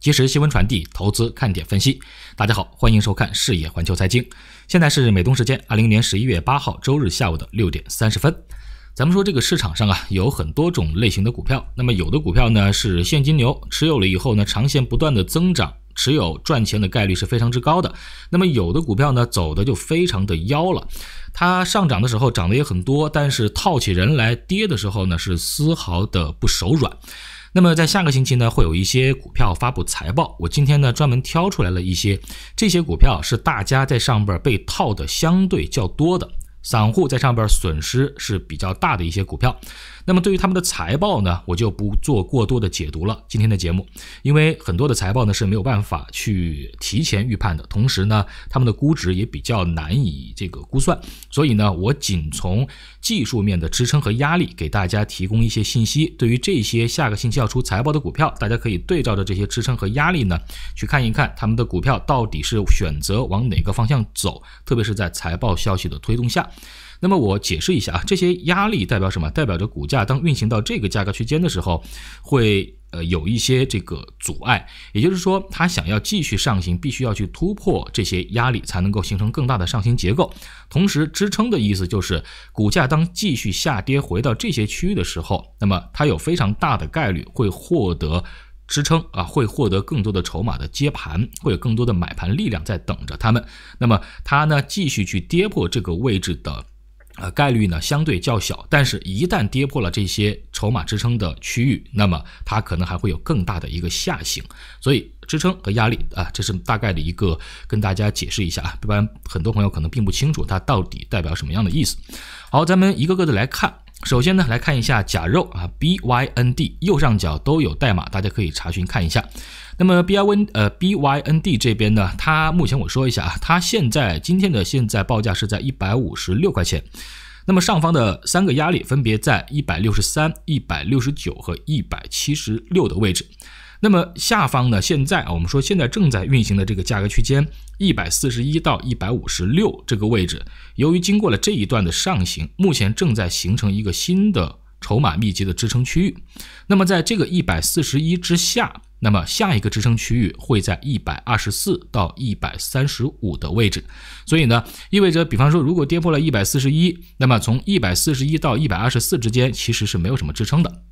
及时新闻传递，投资看点分析。大家好，欢迎收看视野环球财经。现在是美东时间二零年十一月八号周日下午的六点三十分。咱们说这个市场上啊，有很多种类型的股票。那么有的股票呢是现金流，持有了以后呢，长线不断的增长，持有赚钱的概率是非常之高的。那么有的股票呢走的就非常的妖了，它上涨的时候涨得也很多，但是套起人来跌的时候呢是丝毫的不手软。那么在下个星期呢，会有一些股票发布财报。我今天呢专门挑出来了一些，这些股票是大家在上边被套的相对较多的，散户在上边损失是比较大的一些股票。那么对于他们的财报呢，我就不做过多的解读了。今天的节目，因为很多的财报呢是没有办法去提前预判的，同时呢，他们的估值也比较难以这个估算，所以呢，我仅从技术面的支撑和压力给大家提供一些信息。对于这些下个星期要出财报的股票，大家可以对照着这些支撑和压力呢，去看一看他们的股票到底是选择往哪个方向走，特别是在财报消息的推动下。那么我解释一下啊，这些压力代表什么？代表着股价当运行到这个价格区间的时候，会呃有一些这个阻碍，也就是说，它想要继续上行，必须要去突破这些压力，才能够形成更大的上行结构。同时，支撑的意思就是股价当继续下跌回到这些区域的时候，那么它有非常大的概率会获得支撑啊，会获得更多的筹码的接盘，会有更多的买盘力量在等着他们。那么它呢，继续去跌破这个位置的。呃，概率呢相对较小，但是，一旦跌破了这些筹码支撑的区域，那么它可能还会有更大的一个下行。所以，支撑和压力啊，这是大概的一个跟大家解释一下啊，一般很多朋友可能并不清楚它到底代表什么样的意思。好，咱们一个个的来看。首先呢，来看一下假肉啊，BYND 右上角都有代码，大家可以查询看一下。那么 BYN 呃 B Y N D 这边呢，它目前我说一下啊，它现在今天的现在报价是在一百五十六块钱。那么上方的三个压力分别在一百六十三、一百六十九和一百七十六的位置。那么下方呢，现在啊，我们说现在正在运行的这个价格区间一百四十一到一百五十六这个位置，由于经过了这一段的上行，目前正在形成一个新的筹码密集的支撑区域。那么在这个一百四十一之下。那么下一个支撑区域会在一百二十四到一百三十五的位置，所以呢，意味着，比方说，如果跌破了一百四十一，那么从一百四十一到一百二十四之间其实是没有什么支撑的。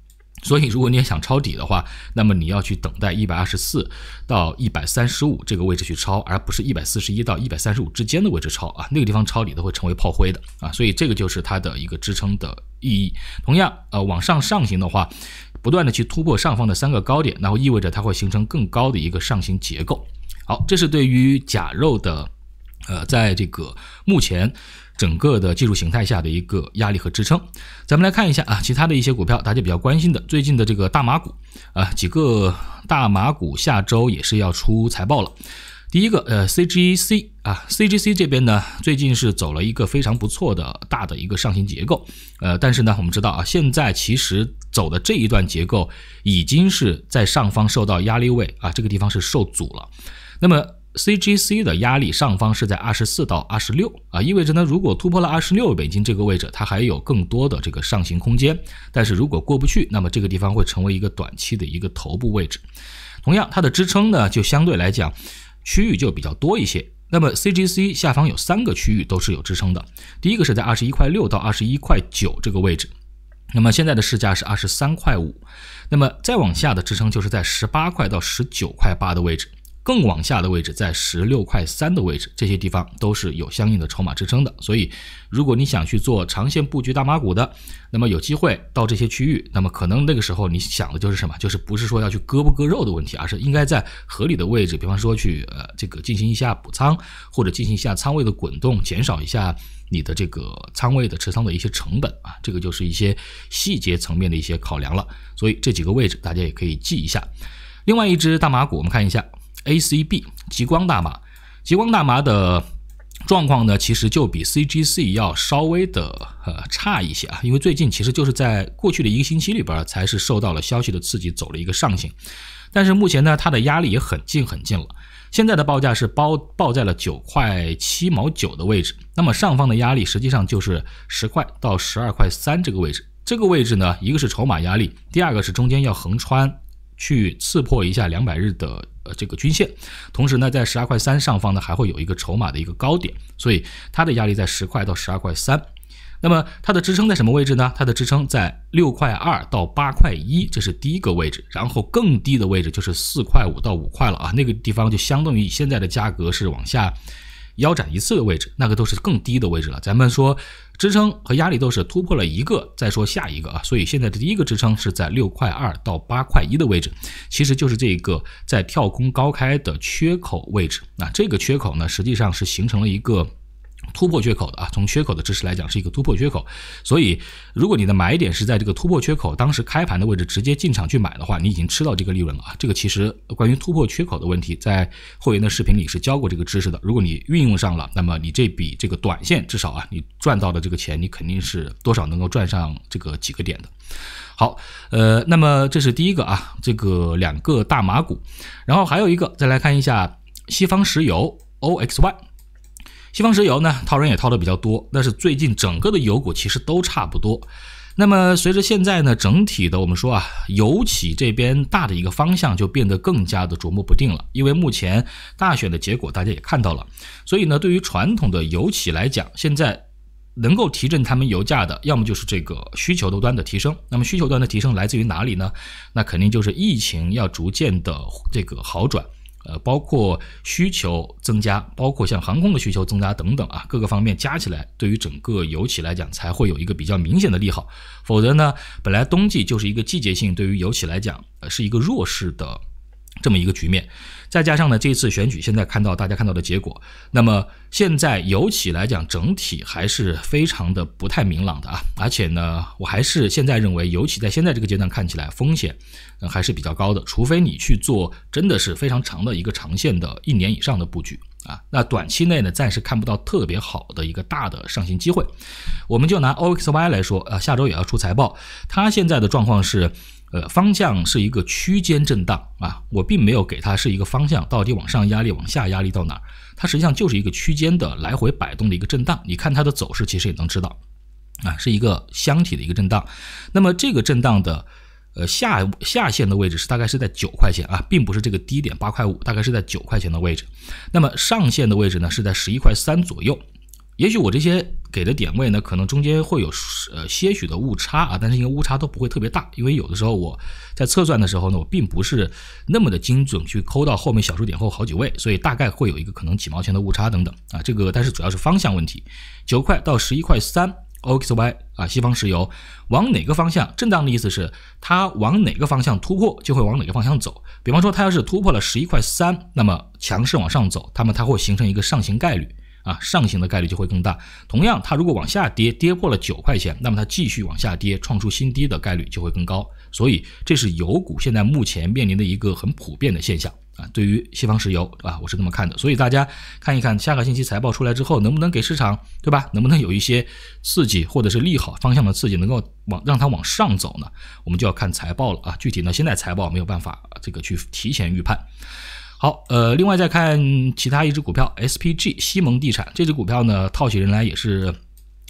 所以，如果你也想抄底的话，那么你要去等待一百二十四到一百三十五这个位置去抄，而不是一百四十一到一百三十五之间的位置抄啊，那个地方抄底都会成为炮灰的啊。所以，这个就是它的一个支撑的意义。同样，呃，往上上行的话。不断的去突破上方的三个高点，然后意味着它会形成更高的一个上行结构。好，这是对于假肉的，呃，在这个目前整个的技术形态下的一个压力和支撑。咱们来看一下啊，其他的一些股票，大家比较关心的，最近的这个大马股啊，几个大马股下周也是要出财报了。第一个，呃，CGC 啊，CGC 这边呢，最近是走了一个非常不错的大的一个上行结构，呃，但是呢，我们知道啊，现在其实走的这一段结构已经是在上方受到压力位啊，这个地方是受阻了。那么 CGC 的压力上方是在二十四到二十六啊，意味着呢，如果突破了二十六美金这个位置，它还有更多的这个上行空间。但是如果过不去，那么这个地方会成为一个短期的一个头部位置。同样，它的支撑呢，就相对来讲。区域就比较多一些。那么 CGC 下方有三个区域都是有支撑的。第一个是在二十一块六到二十一块九这个位置，那么现在的市价是二十三块五。那么再往下的支撑就是在十八块到十九块八的位置。更往下的位置，在十六块三的位置，这些地方都是有相应的筹码支撑的。所以，如果你想去做长线布局大马股的，那么有机会到这些区域，那么可能那个时候你想的就是什么？就是不是说要去割不割肉的问题，而是应该在合理的位置，比方说去呃这个进行一下补仓，或者进行一下仓位的滚动，减少一下你的这个仓位的持仓的一些成本啊。这个就是一些细节层面的一些考量了。所以这几个位置大家也可以记一下。另外一只大马股，我们看一下。ACB 极光大麻，极光大麻的状况呢，其实就比 CGC 要稍微的呃差一些啊，因为最近其实就是在过去的一个星期里边，才是受到了消息的刺激，走了一个上行。但是目前呢，它的压力也很近很近了，现在的报价是包报在了九块七毛九的位置，那么上方的压力实际上就是十块到十二块三这个位置，这个位置呢，一个是筹码压力，第二个是中间要横穿去刺破一下两百日的。这个均线，同时呢，在十二块三上方呢还会有一个筹码的一个高点，所以它的压力在十块到十二块三。那么它的支撑在什么位置呢？它的支撑在六块二到八块一，这是第一个位置。然后更低的位置就是四块五到五块了啊，那个地方就相当于现在的价格是往下腰斩一次的位置，那个都是更低的位置了。咱们说支撑和压力都是突破了一个，再说下一个啊。所以现在的第一个支撑是在六块二到八块一的位置，其实就是这个在跳空高开的缺口位置。那这个缺口呢，实际上是形成了一个。突破缺口的啊，从缺口的知识来讲是一个突破缺口，所以如果你的买点是在这个突破缺口当时开盘的位置直接进场去买的话，你已经吃到这个利润了啊。这个其实关于突破缺口的问题，在会员的视频里是教过这个知识的。如果你运用上了，那么你这笔这个短线至少啊，你赚到的这个钱，你肯定是多少能够赚上这个几个点的。好，呃，那么这是第一个啊，这个两个大马股，然后还有一个再来看一下西方石油 OXY。西方石油呢，套人也套的比较多，但是最近整个的油股其实都差不多。那么随着现在呢，整体的我们说啊，油企这边大的一个方向就变得更加的琢磨不定了。因为目前大选的结果大家也看到了，所以呢，对于传统的油企来讲，现在能够提振他们油价的，要么就是这个需求端的提升。那么需求端的提升来自于哪里呢？那肯定就是疫情要逐渐的这个好转。呃，包括需求增加，包括像航空的需求增加等等啊，各个方面加起来，对于整个油企来讲，才会有一个比较明显的利好。否则呢，本来冬季就是一个季节性，对于油企来讲，呃，是一个弱势的。这么一个局面，再加上呢，这次选举现在看到大家看到的结果，那么现在尤其来讲，整体还是非常的不太明朗的啊。而且呢，我还是现在认为，尤其在现在这个阶段看起来风险还是比较高的，除非你去做真的是非常长的一个长线的一年以上的布局啊。那短期内呢，暂时看不到特别好的一个大的上行机会。我们就拿 OXY 来说，啊，下周也要出财报，它现在的状况是。呃，方向是一个区间震荡啊，我并没有给它是一个方向，到底往上压力、往下压力到哪儿？它实际上就是一个区间的来回摆动的一个震荡。你看它的走势，其实也能知道，啊，是一个箱体的一个震荡。那么这个震荡的呃下下限的位置是大概是在九块钱啊，并不是这个低点八块五，大概是在九块钱的位置。那么上限的位置呢是在十一块三左右。也许我这些给的点位呢，可能中间会有呃些许的误差啊，但是因为误差都不会特别大，因为有的时候我在测算的时候呢，我并不是那么的精准去抠到后面小数点后好几位，所以大概会有一个可能几毛钱的误差等等。啊，这个但是主要是方向问题，九块到十一块三，OXY 啊，西方石油往哪个方向震荡的意思是它往哪个方向突破就会往哪个方向走，比方说它要是突破了十一块三，那么强势往上走，那么它会形成一个上行概率。啊，上行的概率就会更大。同样，它如果往下跌，跌破了九块钱，那么它继续往下跌，创出新低的概率就会更高。所以，这是油股现在目前面临的一个很普遍的现象啊。对于西方石油啊，我是这么看的。所以大家看一看下个星期财报出来之后，能不能给市场对吧？能不能有一些刺激或者是利好方向的刺激，能够往让它往上走呢？我们就要看财报了啊。具体呢，现在财报没有办法这个去提前预判。好，呃，另外再看其他一只股票，SPG 西蒙地产这只股票呢，套起人来也是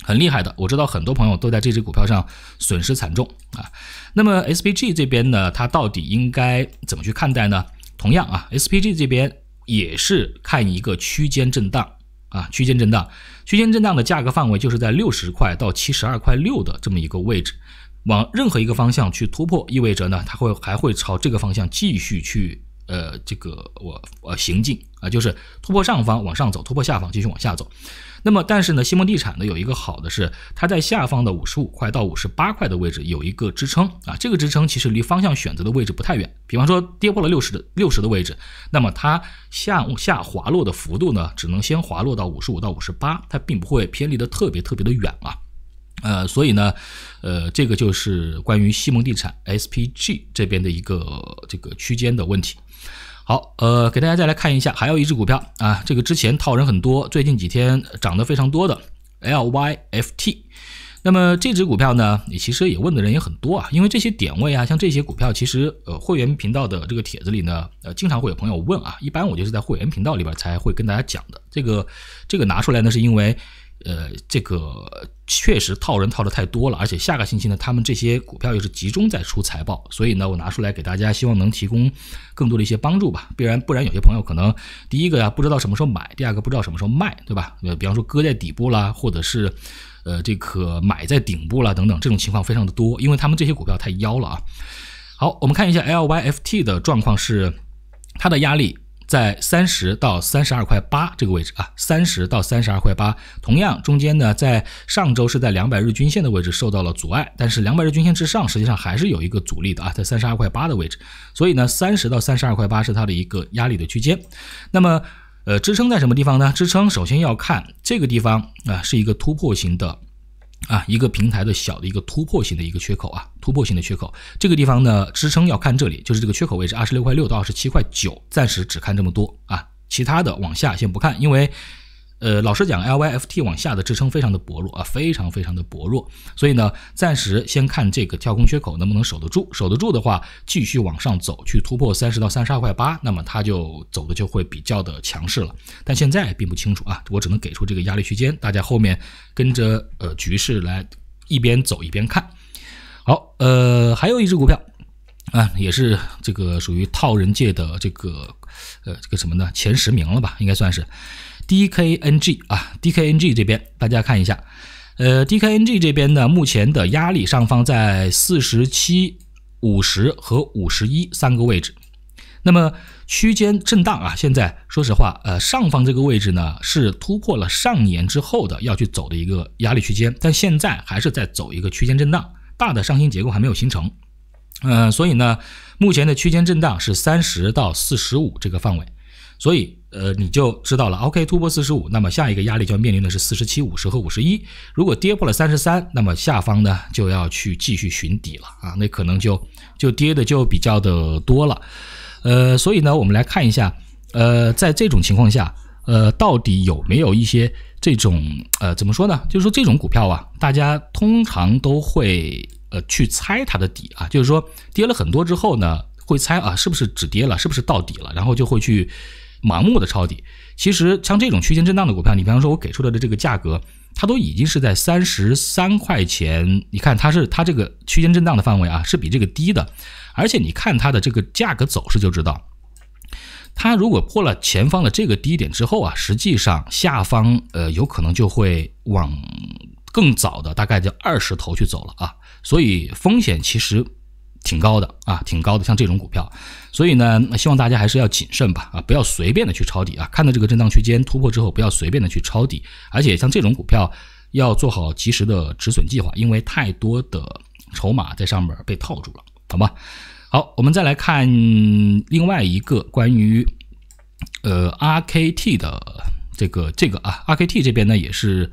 很厉害的。我知道很多朋友都在这只股票上损失惨重啊。那么 SPG 这边呢，它到底应该怎么去看待呢？同样啊，SPG 这边也是看一个区间震荡啊，区间震荡，区间震荡的价格范围就是在六十块到七十二块六的这么一个位置，往任何一个方向去突破，意味着呢，它会还会朝这个方向继续去。呃，这个我呃行进啊，就是突破上方往上走，突破下方继续往下走。那么，但是呢，西蒙地产呢有一个好的是，它在下方的五十五块到五十八块的位置有一个支撑啊，这个支撑其实离方向选择的位置不太远。比方说跌破了六十的六十的位置，那么它向下滑落的幅度呢，只能先滑落到五十五到五十八，它并不会偏离的特别特别的远啊。呃，所以呢，呃，这个就是关于西蒙地产 SPG 这边的一个这个区间的问题。好，呃，给大家再来看一下，还有一只股票啊，这个之前套人很多，最近几天涨得非常多的 LYFT。那么这只股票呢，你其实也问的人也很多啊，因为这些点位啊，像这些股票，其实呃会员频道的这个帖子里呢，呃经常会有朋友问啊，一般我就是在会员频道里边才会跟大家讲的。这个这个拿出来呢，是因为呃，这个确实套人套的太多了，而且下个星期呢，他们这些股票又是集中在出财报，所以呢，我拿出来给大家，希望能提供更多的一些帮助吧。不然不然，有些朋友可能第一个呀不知道什么时候买，第二个不知道什么时候卖，对吧？呃，比方说割在底部啦，或者是呃这个买在顶部啦等等，这种情况非常的多，因为他们这些股票太妖了啊。好，我们看一下 LYFT 的状况是它的压力。在三十到三十二块八这个位置啊，三十到三十二块八，同样中间呢，在上周是在两百日均线的位置受到了阻碍，但是两百日均线之上实际上还是有一个阻力的啊，在三十二块八的位置，所以呢，三十到三十二块八是它的一个压力的区间。那么，呃，支撑在什么地方呢？支撑首先要看这个地方啊，是一个突破型的。啊，一个平台的小的一个突破性的一个缺口啊，突破性的缺口，这个地方呢支撑要看这里，就是这个缺口位置二十六块六到二十七块九，暂时只看这么多啊，其他的往下先不看，因为。呃，老实讲，LYFT 往下的支撑非常的薄弱啊，非常非常的薄弱，所以呢，暂时先看这个跳空缺口能不能守得住，守得住的话，继续往上走，去突破三十到三十二块八，那么它就走的就会比较的强势了。但现在并不清楚啊，我只能给出这个压力区间，大家后面跟着呃局势来一边走一边看。好，呃，还有一只股票啊，也是这个属于套人界的这个呃这个什么呢前十名了吧，应该算是。DKNG 啊，DKNG 这边大家看一下，呃，DKNG 这边呢，目前的压力上方在四十七、五十和五十一三个位置，那么区间震荡啊，现在说实话，呃，上方这个位置呢是突破了上沿之后的要去走的一个压力区间，但现在还是在走一个区间震荡，大的上行结构还没有形成，嗯，所以呢，目前的区间震荡是三十到四十五这个范围。所以，呃，你就知道了。OK，突破四十五，那么下一个压力就要面临的是四十七、五十和五十一。如果跌破了三十三，那么下方呢就要去继续寻底了啊，那可能就就跌的就比较的多了。呃，所以呢，我们来看一下，呃，在这种情况下，呃，到底有没有一些这种呃，怎么说呢？就是说这种股票啊，大家通常都会呃去猜它的底啊，就是说跌了很多之后呢，会猜啊是不是止跌了，是不是到底了，然后就会去。盲目的抄底，其实像这种区间震荡的股票，你比方说我给出来的这个价格，它都已经是在三十三块钱。你看它是它这个区间震荡的范围啊，是比这个低的。而且你看它的这个价格走势就知道，它如果破了前方的这个低点之后啊，实际上下方呃有可能就会往更早的大概就二十头去走了啊。所以风险其实。挺高的啊，挺高的，像这种股票，所以呢，希望大家还是要谨慎吧，啊，不要随便的去抄底啊，看到这个震荡区间突破之后，不要随便的去抄底，而且像这种股票要做好及时的止损计划，因为太多的筹码在上面被套住了，好吗？好，我们再来看另外一个关于呃 RKT 的这个这个啊，RKT 这边呢也是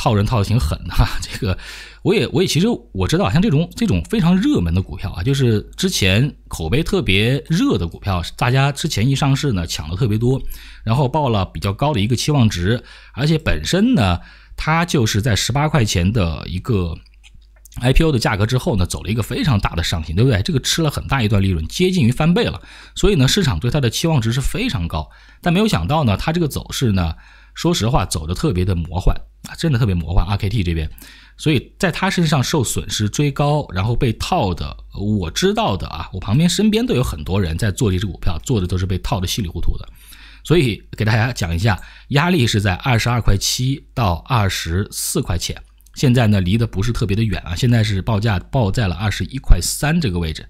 套人套的挺狠的哈，这个。我也我也其实我知道，像这种这种非常热门的股票啊，就是之前口碑特别热的股票，大家之前一上市呢抢的特别多，然后报了比较高的一个期望值，而且本身呢它就是在十八块钱的一个 IPO 的价格之后呢走了一个非常大的上行，对不对？这个吃了很大一段利润，接近于翻倍了，所以呢市场对它的期望值是非常高，但没有想到呢它这个走势呢，说实话走的特别的魔幻啊，真的特别魔幻，RKT 这边。所以在他身上受损失追高，然后被套的，我知道的啊，我旁边身边都有很多人在做这只股票，做的都是被套的稀里糊涂的。所以给大家讲一下，压力是在二十二块七到二十四块钱，现在呢离得不是特别的远啊，现在是报价报在了二十一块三这个位置。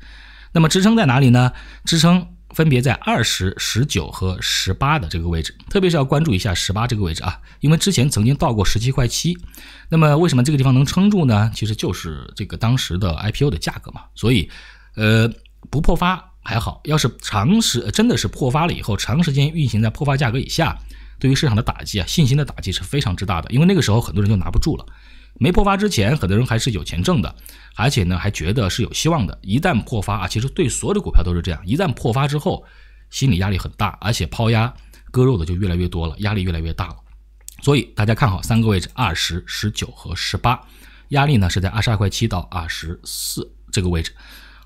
那么支撑在哪里呢？支撑。分别在二十、十九和十八的这个位置，特别是要关注一下十八这个位置啊，因为之前曾经到过十七块七。那么为什么这个地方能撑住呢？其实就是这个当时的 IPO 的价格嘛。所以，呃，不破发还好，要是长时真的是破发了以后，长时间运行在破发价格以下，对于市场的打击啊，信心的打击是非常之大的。因为那个时候很多人就拿不住了。没破发之前，很多人还是有钱挣的，而且呢还觉得是有希望的。一旦破发啊，其实对所有的股票都是这样。一旦破发之后，心理压力很大，而且抛压割肉的就越来越多了，压力越来越大了。所以大家看好三个位置：二十、十九和十八。压力呢是在二十二块七到二十四这个位置。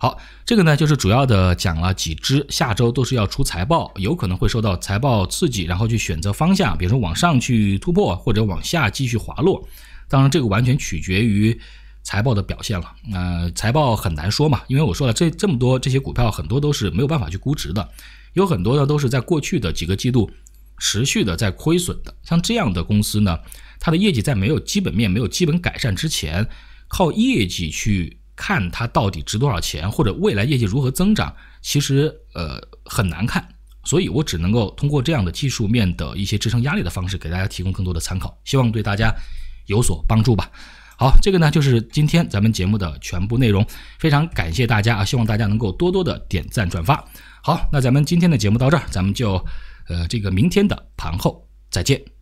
好，这个呢就是主要的讲了几只下周都是要出财报，有可能会受到财报刺激，然后去选择方向，比如说往上去突破，或者往下继续滑落。当然，这个完全取决于财报的表现了。呃，财报很难说嘛，因为我说了，这这么多这些股票很多都是没有办法去估值的，有很多呢都是在过去的几个季度持续的在亏损的。像这样的公司呢，它的业绩在没有基本面、没有基本改善之前，靠业绩去。看它到底值多少钱，或者未来业绩如何增长，其实呃很难看，所以我只能够通过这样的技术面的一些支撑压力的方式，给大家提供更多的参考，希望对大家有所帮助吧。好，这个呢就是今天咱们节目的全部内容，非常感谢大家啊，希望大家能够多多的点赞转发。好，那咱们今天的节目到这儿，咱们就呃这个明天的盘后再见。